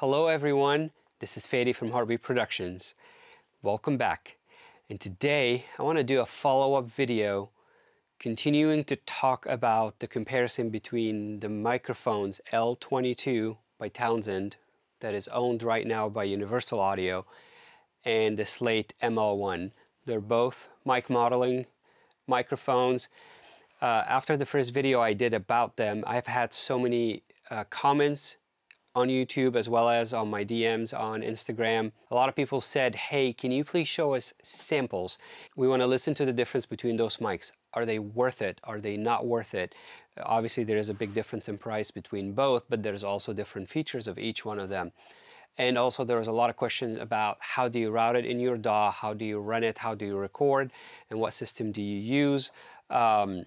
Hello everyone, this is Fady from Heartbeat Productions. Welcome back. And today I want to do a follow-up video continuing to talk about the comparison between the microphones L22 by Townsend that is owned right now by Universal Audio and the Slate ML1. They're both mic modeling microphones. Uh, after the first video I did about them, I've had so many uh, comments on YouTube as well as on my DMs on Instagram. A lot of people said, hey, can you please show us samples? We want to listen to the difference between those mics. Are they worth it? Are they not worth it? Obviously, there is a big difference in price between both, but there's also different features of each one of them. And also there was a lot of questions about how do you route it in your DAW, how do you run it, how do you record, and what system do you use um,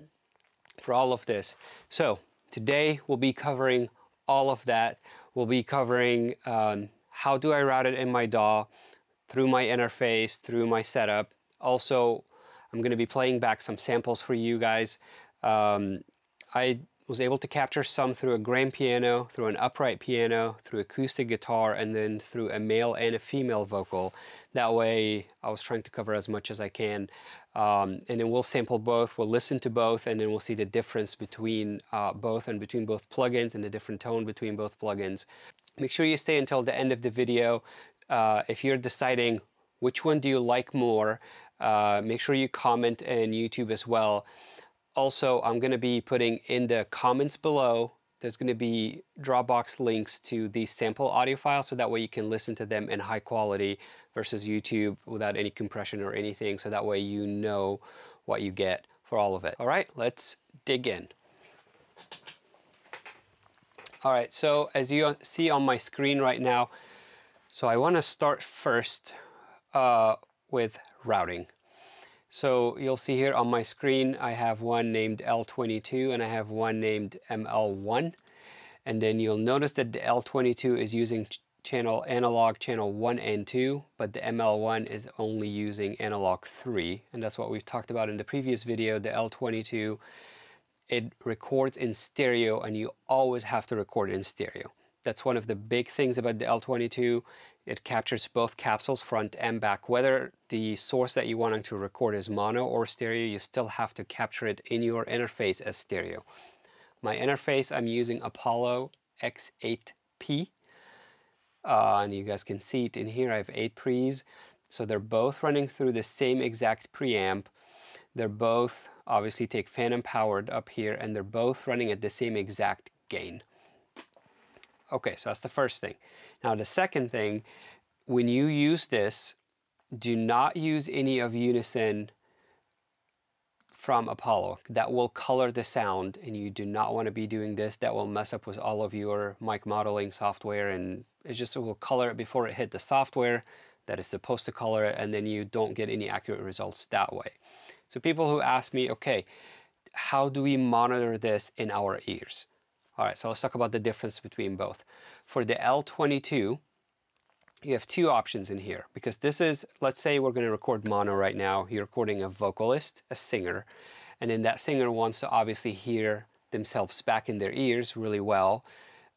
for all of this. So today we'll be covering all of that. We'll be covering um, how do I route it in my DAW, through my interface, through my setup. Also, I'm going to be playing back some samples for you guys. Um, I was able to capture some through a grand piano, through an upright piano, through acoustic guitar, and then through a male and a female vocal. That way, I was trying to cover as much as I can. Um, and then we'll sample both, we'll listen to both, and then we'll see the difference between uh, both and between both plugins and the different tone between both plugins. Make sure you stay until the end of the video. Uh, if you're deciding which one do you like more, uh, make sure you comment in YouTube as well. Also, I'm going to be putting in the comments below, there's going to be Dropbox links to these sample audio files so that way you can listen to them in high quality versus YouTube without any compression or anything so that way you know what you get for all of it. All right, let's dig in. All right, so as you see on my screen right now, so I want to start first uh, with routing. So you'll see here on my screen, I have one named L22 and I have one named ML1. And then you'll notice that the L22 is using channel analog channel 1 and 2, but the ML1 is only using analog 3. And that's what we've talked about in the previous video, the L22, it records in stereo and you always have to record in stereo. That's one of the big things about the L22. It captures both capsules, front and back. Whether the source that you want to record is mono or stereo, you still have to capture it in your interface as stereo. My interface, I'm using Apollo X8P. Uh, and you guys can see it in here. I have eight pre's. So they're both running through the same exact preamp. They're both obviously take phantom powered up here and they're both running at the same exact gain. Okay, so that's the first thing. Now the second thing, when you use this, do not use any of Unison from Apollo. That will color the sound and you do not want to be doing this. That will mess up with all of your mic modeling software and it just will color it before it hit the software that is supposed to color it and then you don't get any accurate results that way. So people who ask me, okay, how do we monitor this in our ears? All right, so let's talk about the difference between both. For the L22, you have two options in here because this is, let's say we're going to record mono right now. You're recording a vocalist, a singer, and then that singer wants to obviously hear themselves back in their ears really well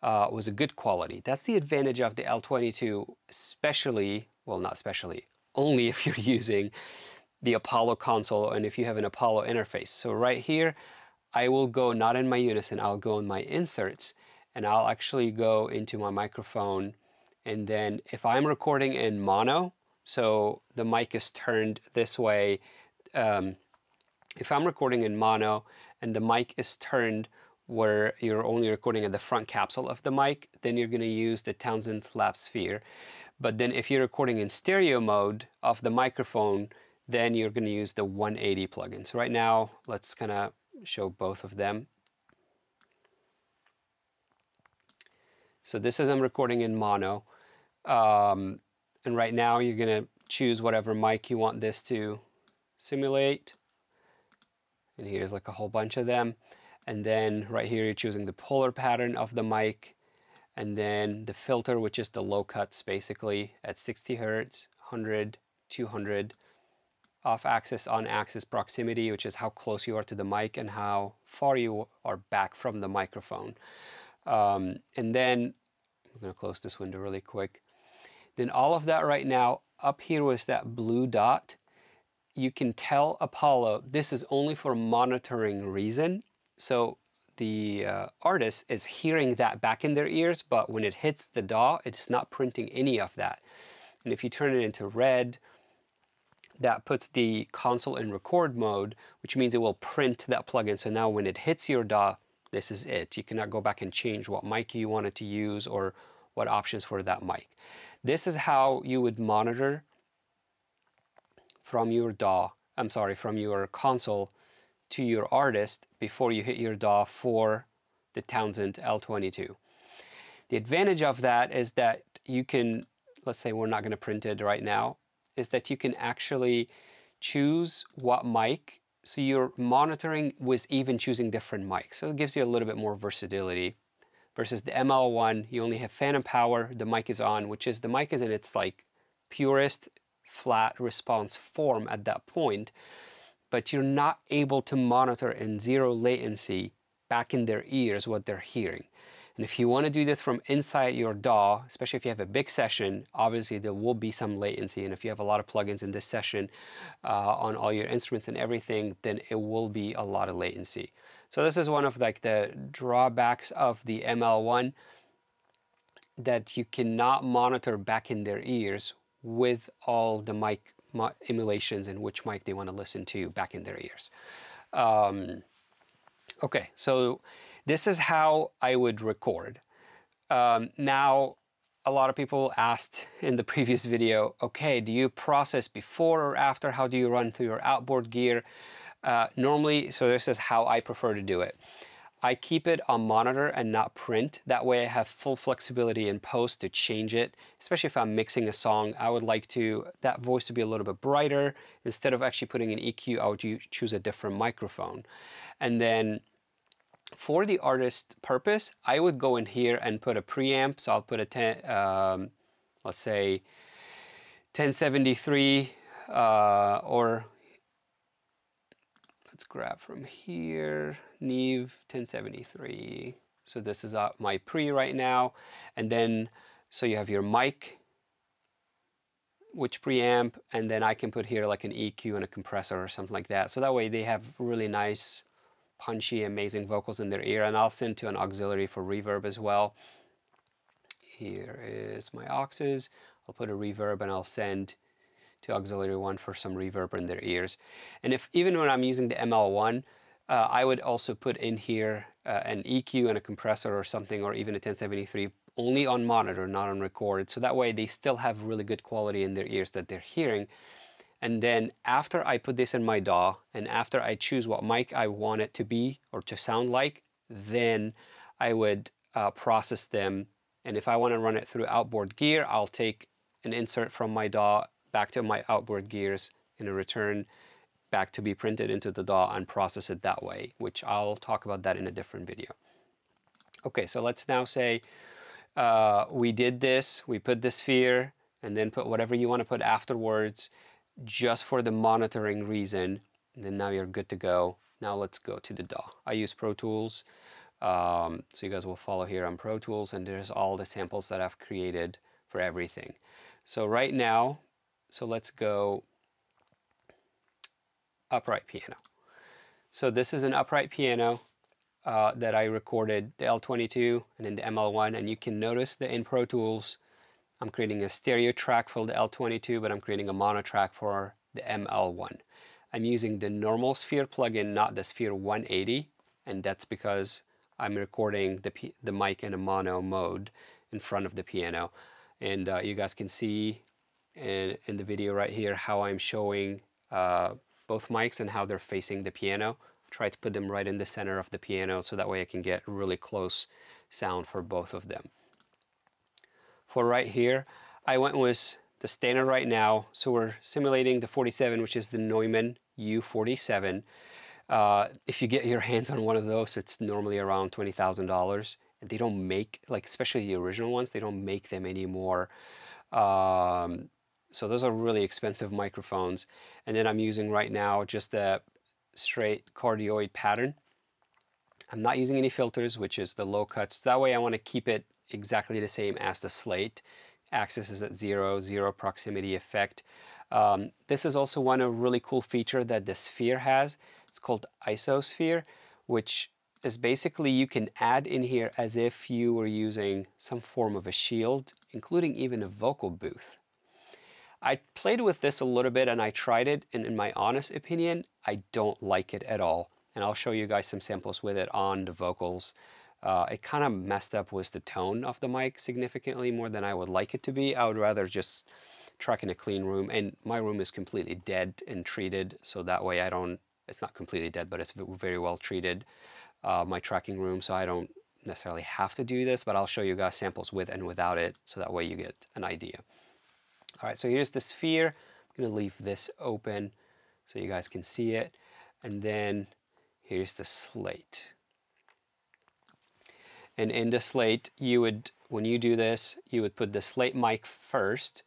uh, was a good quality. That's the advantage of the L22, especially, well, not especially, only if you're using the Apollo console and if you have an Apollo interface. So right here, I will go not in my unison, I'll go in my inserts and I'll actually go into my microphone and then if I'm recording in mono, so the mic is turned this way, um, if I'm recording in mono and the mic is turned where you're only recording at the front capsule of the mic, then you're going to use the Townsend Lab Sphere. But then if you're recording in stereo mode of the microphone, then you're going to use the 180 plugin. So right now, let's kind of show both of them. So this is I'm recording in mono. Um, and right now you're going to choose whatever mic you want this to simulate. And here's like a whole bunch of them. And then right here you're choosing the polar pattern of the mic. And then the filter, which is the low cuts basically at 60 hertz, 100, 200 off axis, on axis proximity, which is how close you are to the mic and how far you are back from the microphone. Um, and then I'm going to close this window really quick. Then all of that right now, up here was that blue dot. You can tell Apollo this is only for monitoring reason. So the uh, artist is hearing that back in their ears, but when it hits the DAW, it's not printing any of that. And if you turn it into red, that puts the console in record mode, which means it will print that plugin. So now when it hits your DAW, this is it. You cannot go back and change what mic you wanted to use or what options for that mic. This is how you would monitor from your DAW, I'm sorry, from your console to your artist before you hit your DAW for the Townsend L22. The advantage of that is that you can, let's say we're not going to print it right now, is that you can actually choose what mic. So you're monitoring with even choosing different mics. So it gives you a little bit more versatility versus the ML1, you only have phantom power, the mic is on, which is the mic is in its like purest flat response form at that point, but you're not able to monitor in zero latency back in their ears what they're hearing. And if you want to do this from inside your DAW, especially if you have a big session, obviously there will be some latency. And if you have a lot of plugins in this session uh, on all your instruments and everything, then it will be a lot of latency. So this is one of like the drawbacks of the ML1 that you cannot monitor back in their ears with all the mic emulations and which mic they want to listen to back in their ears. Um, okay, so this is how I would record. Um, now, a lot of people asked in the previous video, okay, do you process before or after? How do you run through your outboard gear? Uh, normally, so this is how I prefer to do it. I keep it on monitor and not print. That way I have full flexibility in post to change it, especially if I'm mixing a song. I would like to that voice to be a little bit brighter. Instead of actually putting an EQ, I would choose a different microphone. And then for the artist purpose, I would go in here and put a preamp. So I'll put a 10, um, let's say 1073 uh, or let's grab from here, Neve 1073. So this is uh, my pre right now. And then, so you have your mic, which preamp, and then I can put here like an EQ and a compressor or something like that. So that way they have really nice punchy, amazing vocals in their ear. And I'll send to an auxiliary for reverb as well. Here is my auxes. I'll put a reverb and I'll send to auxiliary one for some reverb in their ears. And if even when I'm using the ML1, uh, I would also put in here uh, an EQ and a compressor or something, or even a 1073 only on monitor, not on record. So that way they still have really good quality in their ears that they're hearing. And then after I put this in my DAW and after I choose what mic I want it to be or to sound like, then I would uh, process them. And if I want to run it through outboard gear, I'll take an insert from my DAW back to my outboard gears and a return back to be printed into the DAW and process it that way, which I'll talk about that in a different video. Okay, so let's now say uh, we did this, we put the sphere, and then put whatever you want to put afterwards just for the monitoring reason. Then now you're good to go. Now let's go to the DAW. I use Pro Tools. Um, so you guys will follow here on Pro Tools and there's all the samples that I've created for everything. So right now, so let's go upright piano. So this is an upright piano uh, that I recorded the L22 and then the ML1 and you can notice that in Pro Tools I'm creating a stereo track for the L22, but I'm creating a mono track for the ML1. I'm using the normal Sphere plugin, not the Sphere 180, and that's because I'm recording the, the mic in a mono mode in front of the piano. And uh, you guys can see in, in the video right here how I'm showing uh, both mics and how they're facing the piano. Try to put them right in the center of the piano so that way I can get really close sound for both of them for right here. I went with the standard right now. So we're simulating the 47, which is the Neumann U47. Uh, if you get your hands on one of those, it's normally around $20,000. And they don't make, like especially the original ones, they don't make them anymore. Um, so those are really expensive microphones. And then I'm using right now just a straight cardioid pattern. I'm not using any filters, which is the low cuts. That way I want to keep it exactly the same as the slate. Axis is at zero, zero proximity effect. Um, this is also one a really cool feature that the Sphere has. It's called Isosphere, which is basically you can add in here as if you were using some form of a shield, including even a vocal booth. I played with this a little bit and I tried it, and in my honest opinion, I don't like it at all. And I'll show you guys some samples with it on the vocals. Uh, it kind of messed up with the tone of the mic significantly more than I would like it to be. I would rather just track in a clean room, and my room is completely dead and treated, so that way I don't, it's not completely dead, but it's very well treated uh, my tracking room, so I don't necessarily have to do this, but I'll show you guys samples with and without it, so that way you get an idea. All right, so here's the sphere. I'm gonna leave this open so you guys can see it. And then here's the slate. And in the slate, you would, when you do this, you would put the slate mic first,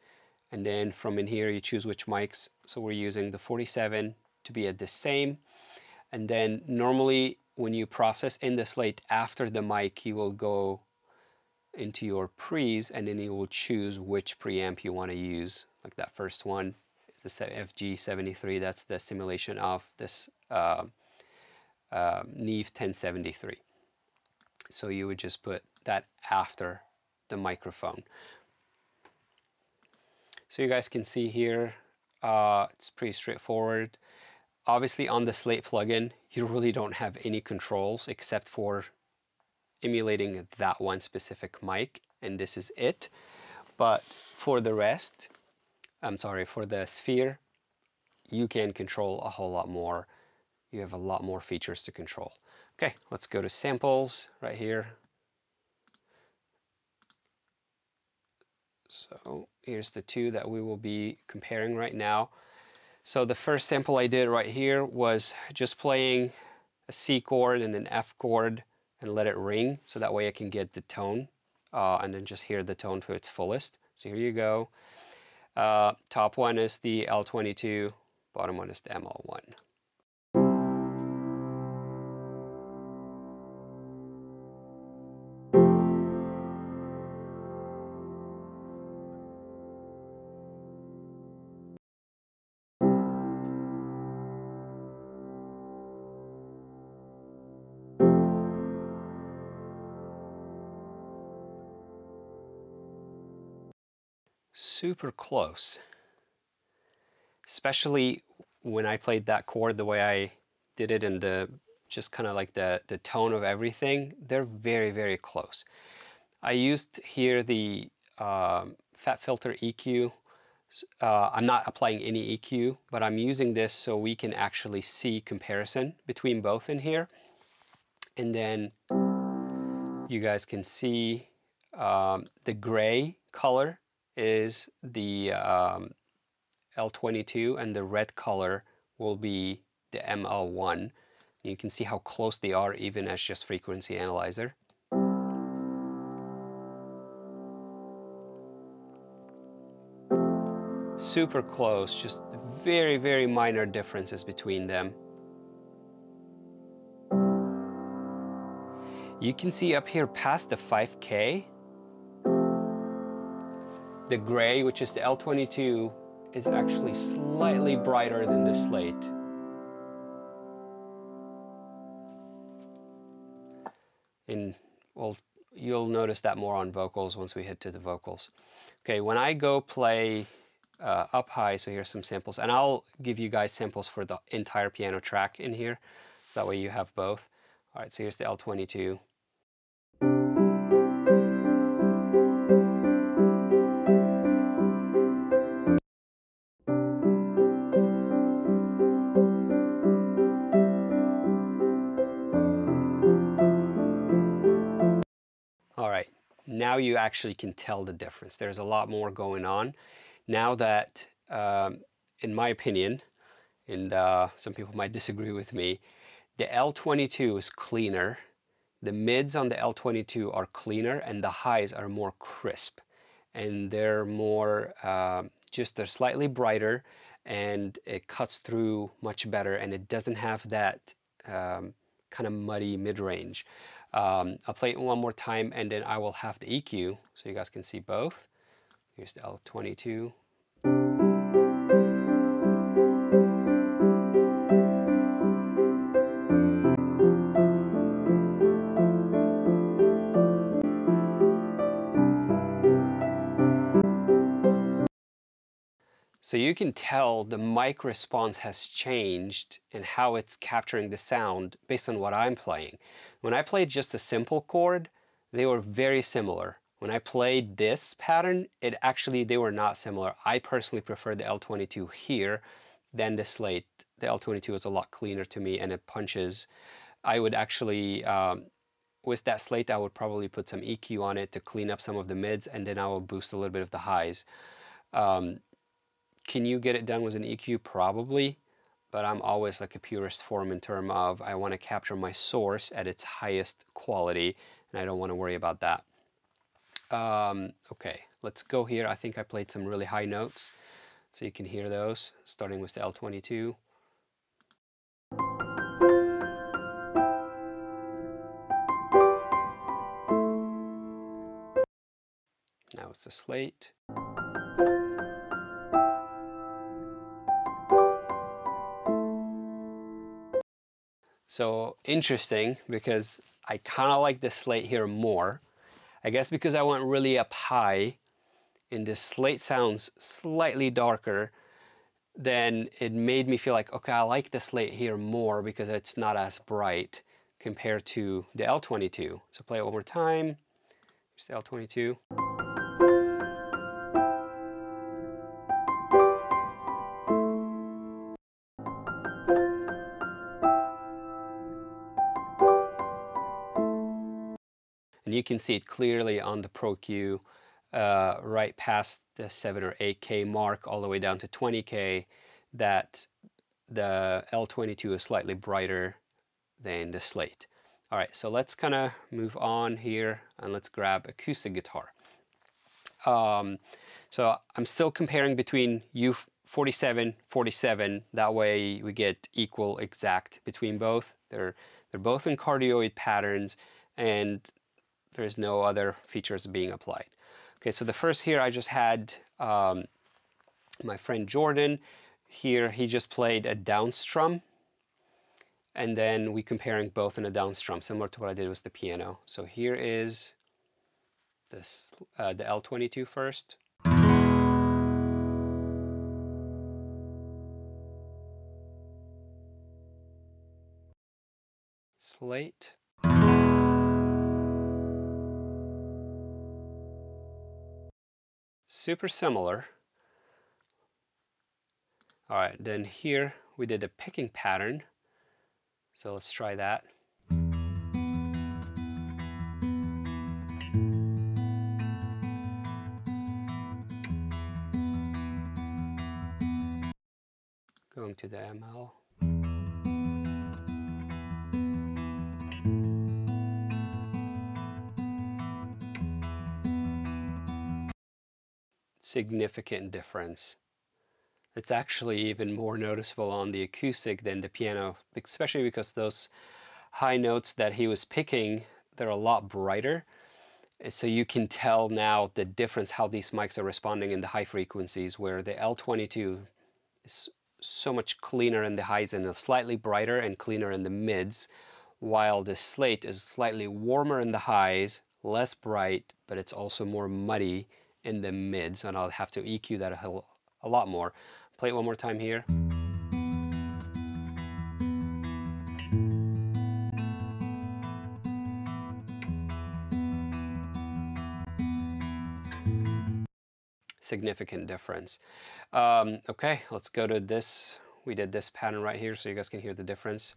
and then from in here, you choose which mics. So we're using the 47 to be at the same. And then normally when you process in the slate after the mic, you will go into your pre's and then you will choose which preamp you want to use. Like that first one, the FG73, that's the simulation of this uh, uh, Neve 1073. So you would just put that after the microphone. So you guys can see here, uh, it's pretty straightforward. Obviously on the Slate plugin, you really don't have any controls except for emulating that one specific mic, and this is it. But for the rest, I'm sorry, for the Sphere, you can control a whole lot more. You have a lot more features to control. Okay, let's go to samples right here. So here's the two that we will be comparing right now. So the first sample I did right here was just playing a C chord and an F chord and let it ring so that way I can get the tone uh, and then just hear the tone to its fullest. So here you go. Uh, top one is the L22, bottom one is the ML1. Super close. Especially when I played that chord the way I did it and the just kind of like the, the tone of everything, they're very, very close. I used here the um, FabFilter EQ. Uh, I'm not applying any EQ, but I'm using this so we can actually see comparison between both in here. And then you guys can see um, the gray color is the um, L22 and the red color will be the ML1. You can see how close they are even as just frequency analyzer. Super close, just very, very minor differences between them. You can see up here past the 5K, the gray, which is the L22, is actually slightly brighter than the slate. And well, you'll notice that more on vocals once we hit to the vocals. Okay, when I go play uh, up high, so here's some samples, and I'll give you guys samples for the entire piano track in here. That way you have both. All right, so here's the L22. You actually can tell the difference. There's a lot more going on. Now that, um, in my opinion, and uh, some people might disagree with me, the L22 is cleaner. The mids on the L22 are cleaner and the highs are more crisp. And they're more, uh, just they're slightly brighter and it cuts through much better and it doesn't have that um, kind of muddy mid-range. Um, I'll play it one more time and then I will have the EQ so you guys can see both. Here's the L22. So you can tell the mic response has changed and how it's capturing the sound based on what I'm playing. When I played just a simple chord, they were very similar. When I played this pattern, it actually, they were not similar. I personally prefer the L22 here than the slate. The L22 is a lot cleaner to me and it punches. I would actually, um, with that slate, I would probably put some EQ on it to clean up some of the mids and then I will boost a little bit of the highs. Um, can you get it done with an EQ? Probably, but I'm always like a purist form in term of I want to capture my source at its highest quality and I don't want to worry about that. Um, okay, let's go here. I think I played some really high notes so you can hear those starting with the L22. Now it's a slate. So interesting because I kind of like the slate here more. I guess because I went really up high and this slate sounds slightly darker, then it made me feel like, okay, I like the slate here more because it's not as bright compared to the L22. So play it one more time. The L22. Can see it clearly on the ProQ uh, right past the 7 or 8K mark all the way down to 20K that the L22 is slightly brighter than the Slate. All right, so let's kind of move on here and let's grab acoustic guitar. Um, so I'm still comparing between U47, 47. That way we get equal exact between both. They're, they're both in cardioid patterns and there's no other features being applied. Okay, so the first here I just had um, my friend Jordan. Here he just played a down strum and then we comparing both in a down strum, similar to what I did with the piano. So here is this, uh, the L22 first. Slate. Super similar. All right, then here we did a picking pattern. So let's try that. Going to the ML. Significant difference. It's actually even more noticeable on the acoustic than the piano, especially because those high notes that he was picking, they're a lot brighter. So you can tell now the difference how these mics are responding in the high frequencies where the L22 is so much cleaner in the highs and slightly brighter and cleaner in the mids, while the slate is slightly warmer in the highs, less bright, but it's also more muddy in the mids and I'll have to EQ that a, a lot more. Play it one more time here. significant difference. Um, okay, let's go to this. We did this pattern right here so you guys can hear the difference.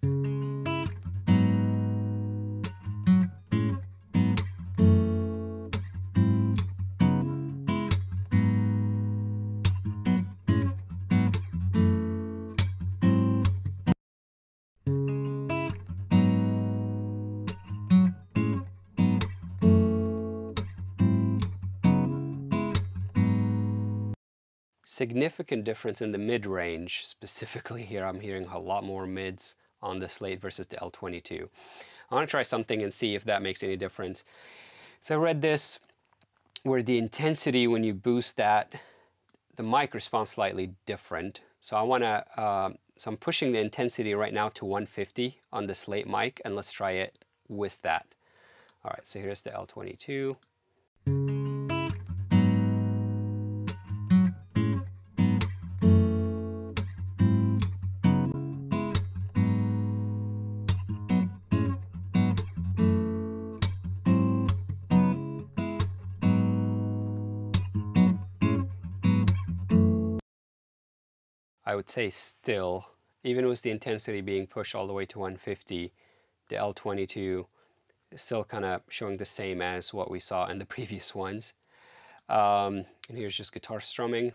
Significant difference in the mid-range. Specifically here, I'm hearing a lot more mids on the Slate versus the L22. I want to try something and see if that makes any difference. So I read this where the intensity when you boost that, the mic responds slightly different. So I want to, uh, so I'm pushing the intensity right now to 150 on the slate mic and let's try it with that. All right, so here's the L22. I would say still, even with the intensity being pushed all the way to 150, the L22 is still kind of showing the same as what we saw in the previous ones. Um, and here's just guitar strumming.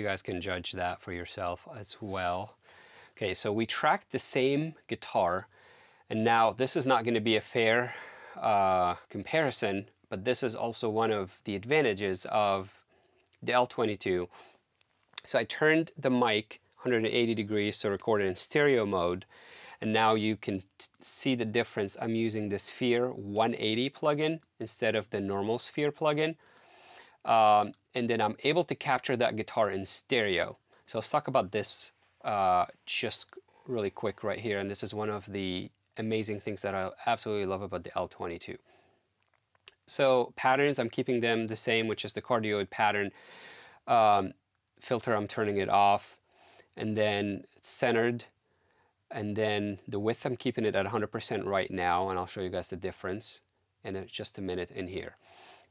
You guys can judge that for yourself as well. Okay, so we tracked the same guitar, and now this is not going to be a fair uh, comparison, but this is also one of the advantages of the L22. So I turned the mic 180 degrees to record it in stereo mode, and now you can see the difference. I'm using the Sphere 180 plugin instead of the normal Sphere plugin. Um, and then I'm able to capture that guitar in stereo. So let's talk about this uh, just really quick right here. And this is one of the amazing things that I absolutely love about the L22. So patterns, I'm keeping them the same, which is the cardioid pattern. Um, filter, I'm turning it off. And then centered. And then the width, I'm keeping it at 100% right now. And I'll show you guys the difference in just a minute in here.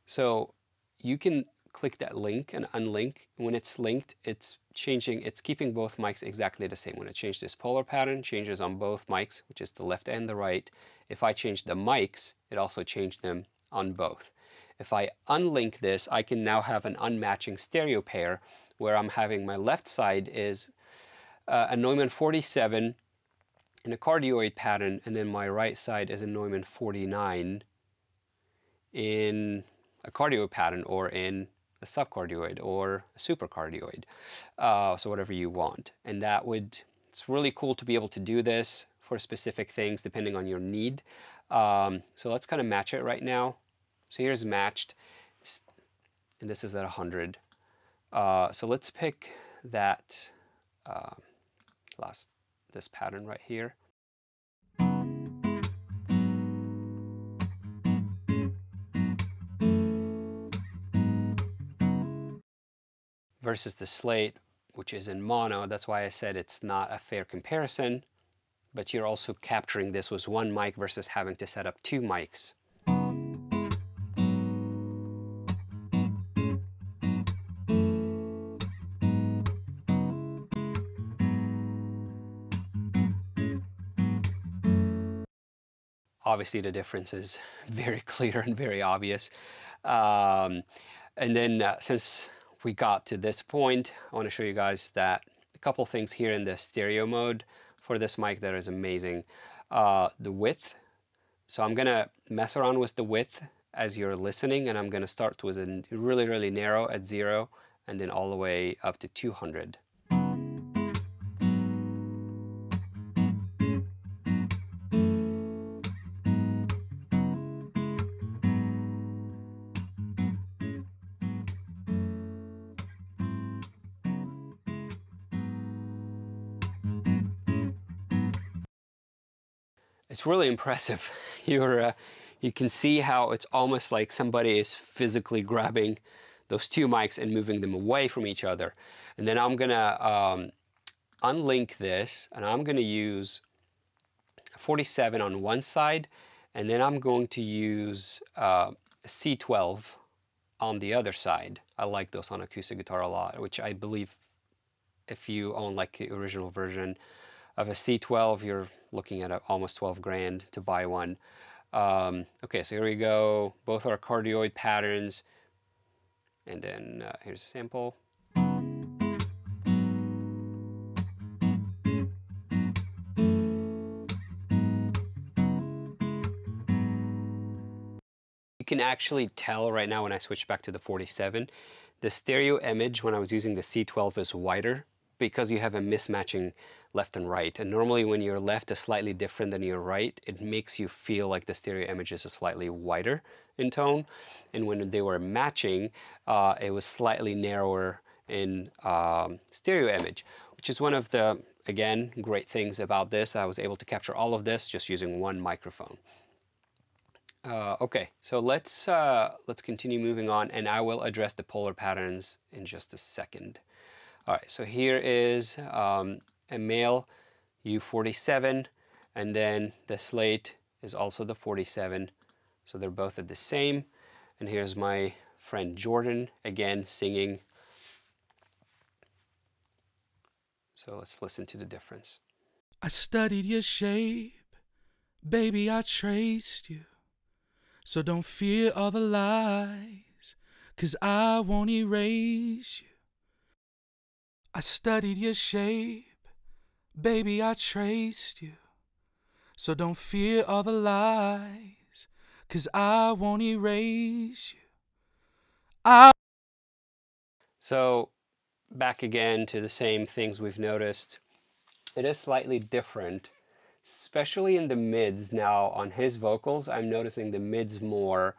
So you can click that link and unlink. When it's linked, it's changing, it's keeping both mics exactly the same. When I change this polar pattern, changes on both mics, which is the left and the right. If I change the mics, it also changed them on both. If I unlink this, I can now have an unmatching stereo pair where I'm having my left side is uh, a Neumann 47 in a cardioid pattern, and then my right side is a Neumann 49 in a cardioid pattern or in a subcardioid or a supercardioid, uh, so whatever you want. And that would, it's really cool to be able to do this for specific things depending on your need. Um, so let's kind of match it right now. So here's matched, and this is at 100. Uh, so let's pick that uh, last, this pattern right here. Versus the slate, which is in mono. That's why I said it's not a fair comparison, but you're also capturing this with one mic versus having to set up two mics. Obviously the difference is very clear and very obvious. Um, and then uh, since we got to this point, I want to show you guys that a couple things here in the stereo mode for this mic that is amazing. Uh, the width. So I'm going to mess around with the width as you're listening and I'm going to start with a really, really narrow at zero and then all the way up to 200. It's really impressive. You're, uh, you can see how it's almost like somebody is physically grabbing those two mics and moving them away from each other. And then I'm gonna um, unlink this and I'm gonna use 47 on one side and then I'm going to use uh, C12 on the other side. I like those on acoustic guitar a lot, which I believe if you own like the original version of a C12, you're looking at a, almost 12 grand to buy one. Um, okay, so here we go. Both are cardioid patterns. And then uh, here's a sample. You can actually tell right now when I switch back to the 47, the stereo image when I was using the C12 is wider because you have a mismatching left and right. And normally when your left is slightly different than your right, it makes you feel like the stereo image is slightly wider in tone. And when they were matching, uh, it was slightly narrower in um, stereo image, which is one of the, again, great things about this. I was able to capture all of this just using one microphone. Uh, okay, so let's, uh, let's continue moving on and I will address the polar patterns in just a second. All right, so here is um, a male U47 and then the slate is also the 47. So they're both at the same. And here's my friend Jordan again singing. So let's listen to the difference. I studied your shape, baby, I traced you. So don't fear all the lies, cause I won't erase you. I studied your shape, baby, I traced you. So don't fear all the lies, cause I won't erase you. I so back again to the same things we've noticed. It is slightly different, especially in the mids. Now on his vocals, I'm noticing the mids more,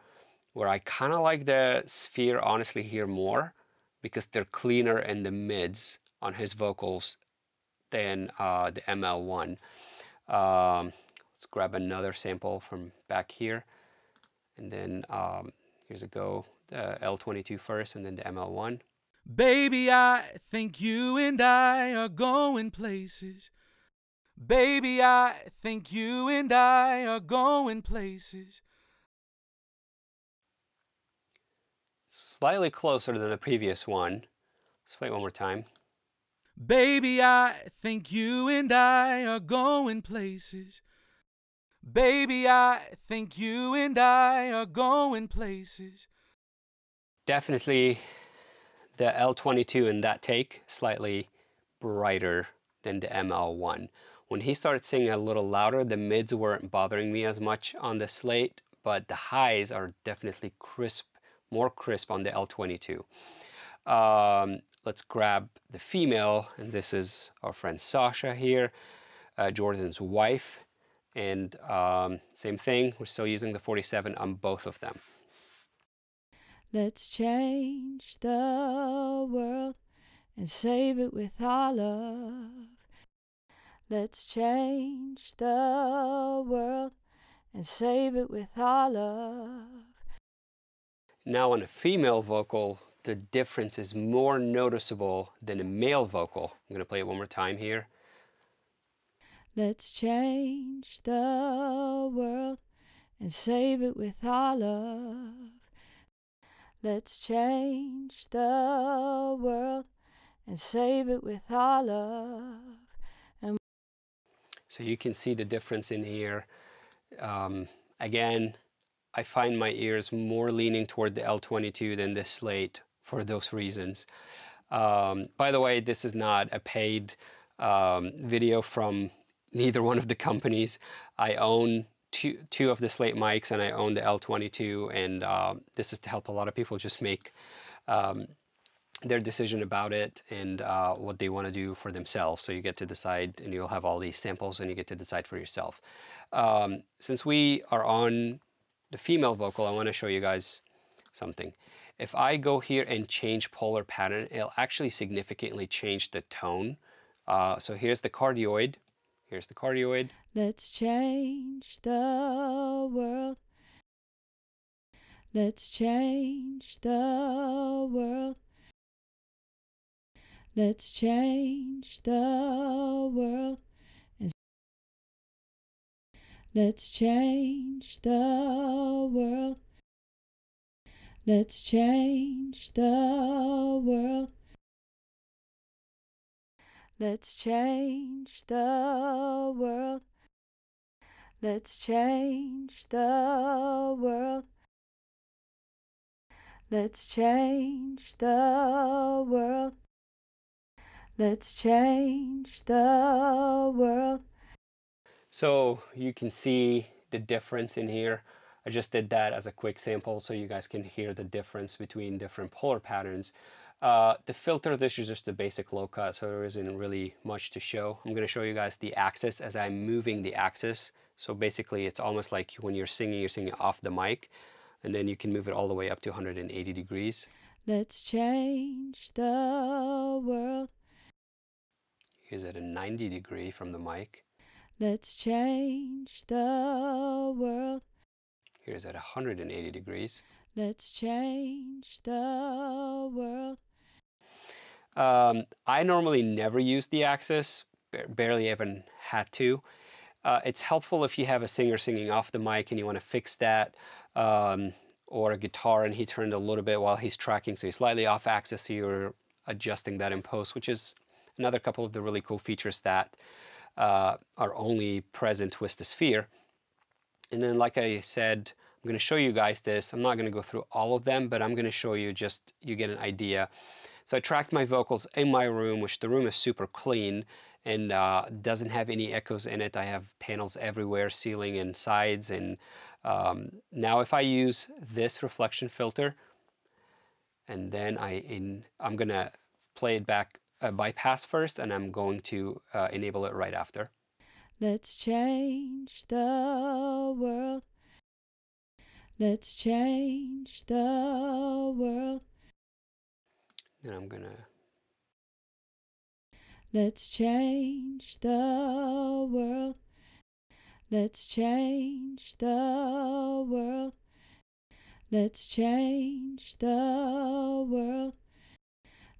where I kind of like the sphere honestly here more because they're cleaner in the mids on his vocals than uh, the ML1. Um, let's grab another sample from back here. And then um, here's a go, the L22 first and then the ML1. Baby, I think you and I are going places. Baby, I think you and I are going places. Slightly closer than the previous one. Let's play it one more time. Baby, I think you and I are going places. Baby, I think you and I are going places. Definitely the L22 in that take, slightly brighter than the ML1. When he started singing a little louder, the mids weren't bothering me as much on the slate, but the highs are definitely crisp, more crisp on the L22. Um, let's grab the female, and this is our friend Sasha here, uh, Jordan's wife. And um, same thing, we're still using the 47 on both of them. Let's change the world and save it with our love. Let's change the world and save it with our love. Now on a female vocal, the difference is more noticeable than a male vocal. I'm going to play it one more time here. Let's change the world and save it with our love. Let's change the world and save it with our love. And so you can see the difference in here. Um, again, I find my ears more leaning toward the L22 than the slate for those reasons. Um, by the way, this is not a paid um, video from neither one of the companies. I own two, two of the Slate mics and I own the L22 and uh, this is to help a lot of people just make um, their decision about it and uh, what they want to do for themselves. So you get to decide and you'll have all these samples and you get to decide for yourself. Um, since we are on the female vocal, I want to show you guys something. If I go here and change polar pattern, it'll actually significantly change the tone. Uh, so here's the cardioid. Here's the cardioid. Let's change the world. Let's change the world. Let's change the world. Let's change the world. Let's change the world. Let's change the world. Let's change the world. Let's change the world. Let's change the world. So you can see the difference in here. I just did that as a quick sample so you guys can hear the difference between different polar patterns. Uh, the filter, this is just a basic low cut, so there isn't really much to show. I'm going to show you guys the axis as I'm moving the axis. So basically it's almost like when you're singing, you're singing off the mic, and then you can move it all the way up to 180 degrees. Let's change the world. Here's at a 90 degree from the mic. Let's change the world. Here's at 180 degrees. Let's change the world. Um, I normally never use the axis, barely even had to. Uh, it's helpful if you have a singer singing off the mic and you want to fix that, um, or a guitar and he turned a little bit while he's tracking, so he's slightly off axis, so you're adjusting that in post, which is another couple of the really cool features that uh, are only present with the sphere. And then, like I said, I'm going to show you guys this. I'm not going to go through all of them, but I'm going to show you just, you get an idea. So I tracked my vocals in my room, which the room is super clean and uh, doesn't have any echoes in it. I have panels everywhere, ceiling and sides. And um, now if I use this reflection filter, and then I in, I'm going to play it back uh, bypass first, and I'm going to uh, enable it right after. Let's change the world. Let's change the world. Then I'm gonna. Let's change the world. Let's change the world. Let's change the world.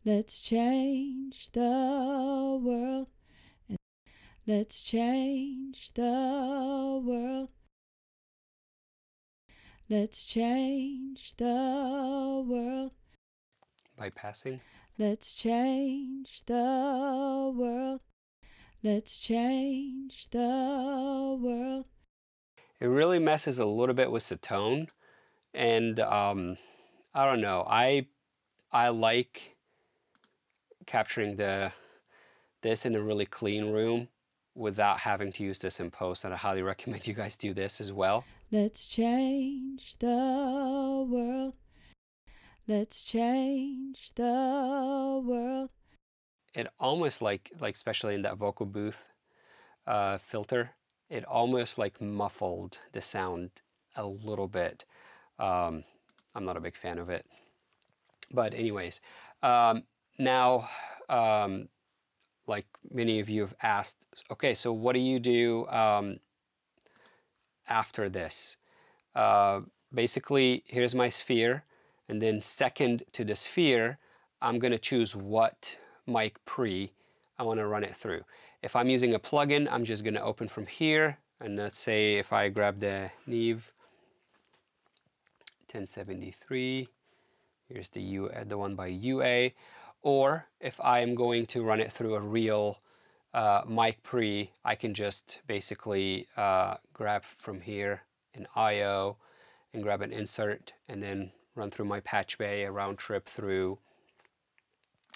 Let's change the world. Let's change the world. Let's change the world. Bypassing. Let's change the world. Let's change the world. It really messes a little bit with the tone. And um, I don't know. I I like capturing the this in a really clean room without having to use this in post. And I highly recommend you guys do this as well. Let's change the world. Let's change the world. It almost like, like especially in that vocal booth uh, filter, it almost like muffled the sound a little bit. Um, I'm not a big fan of it. But anyways, um, now, um, like many of you have asked, okay, so what do you do um, after this. Uh, basically, here's my sphere, and then second to the sphere, I'm going to choose what mic pre I want to run it through. If I'm using a plugin, I'm just going to open from here, and let's say if I grab the Neve 1073, here's the, U, the one by UA, or if I am going to run it through a real uh, mic pre, I can just basically uh, grab from here an IO and grab an insert and then run through my patch bay, a round trip through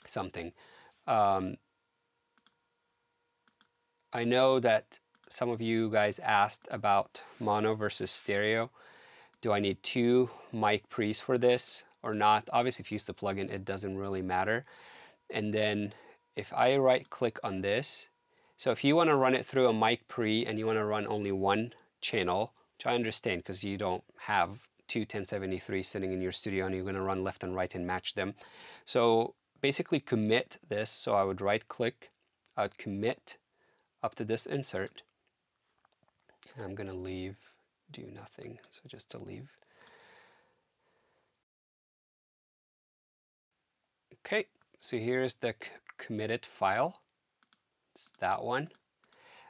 something. Um, I know that some of you guys asked about mono versus stereo. Do I need two mic pre's for this or not? Obviously, if you use the plugin, it doesn't really matter. And then if I right click on this, so if you want to run it through a mic pre and you want to run only one channel, which I understand because you don't have two 1073 sitting in your studio and you're going to run left and right and match them. So basically commit this. So I would right click, I would commit up to this insert. And I'm going to leave, do nothing. So just to leave. Okay, so here's the committed file. It's that one.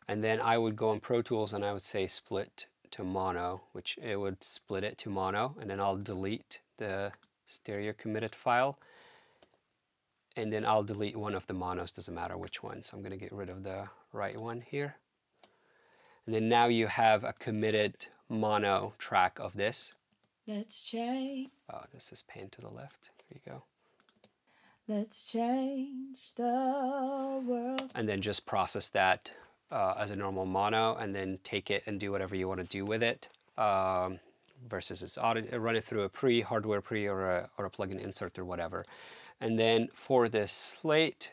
And then I would go in Pro Tools and I would say split to mono, which it would split it to mono. And then I'll delete the stereo committed file. And then I'll delete one of the monos, doesn't matter which one. So I'm going to get rid of the right one here. And then now you have a committed mono track of this. Let's change. Oh, this is pan to the left. There you go. Let's change the world. And then just process that uh, as a normal mono and then take it and do whatever you want to do with it. Um, versus it's audit, run it through a pre, hardware pre, or a, or a plugin insert or whatever. And then for this slate,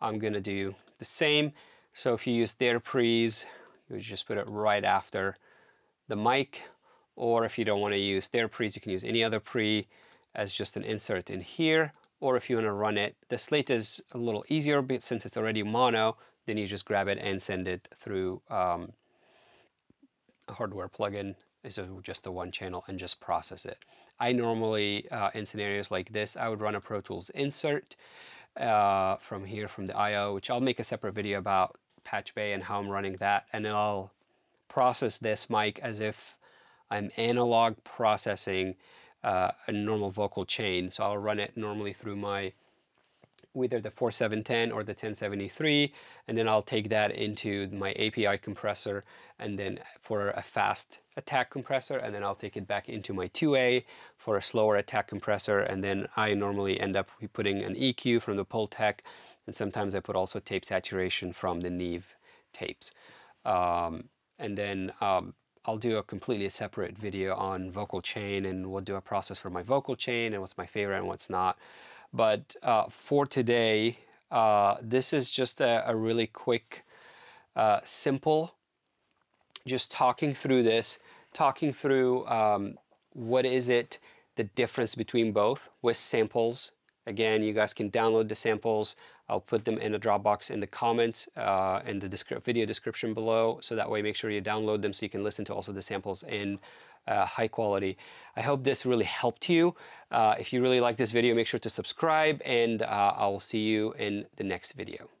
I'm going to do the same. So if you use their pre's, you just put it right after the mic. Or if you don't want to use their pre's, you can use any other pre as just an insert in here. Or if you want to run it, the slate is a little easier but since it's already mono, then you just grab it and send it through um, a hardware plugin is just a one channel and just process it. I normally, uh, in scenarios like this, I would run a Pro Tools insert uh, from here from the IO, which I'll make a separate video about Patch Bay and how I'm running that. And I'll process this mic as if I'm analog processing uh, a normal vocal chain. So I'll run it normally through my either the 4710 or the 1073 and then I'll take that into my API compressor and then for a fast attack compressor and then I'll take it back into my 2A for a slower attack compressor and then I normally end up putting an EQ from the Pultec and sometimes I put also tape saturation from the Neve tapes. Um, and then um, I'll do a completely separate video on vocal chain and we'll do a process for my vocal chain and what's my favorite and what's not. But uh, for today, uh, this is just a, a really quick, uh, simple, just talking through this, talking through um, what is it, the difference between both with samples. Again, you guys can download the samples. I'll put them in a Dropbox in the comments uh, in the descri video description below. So that way, make sure you download them so you can listen to also the samples in uh, high quality. I hope this really helped you. Uh, if you really like this video, make sure to subscribe and uh, I will see you in the next video.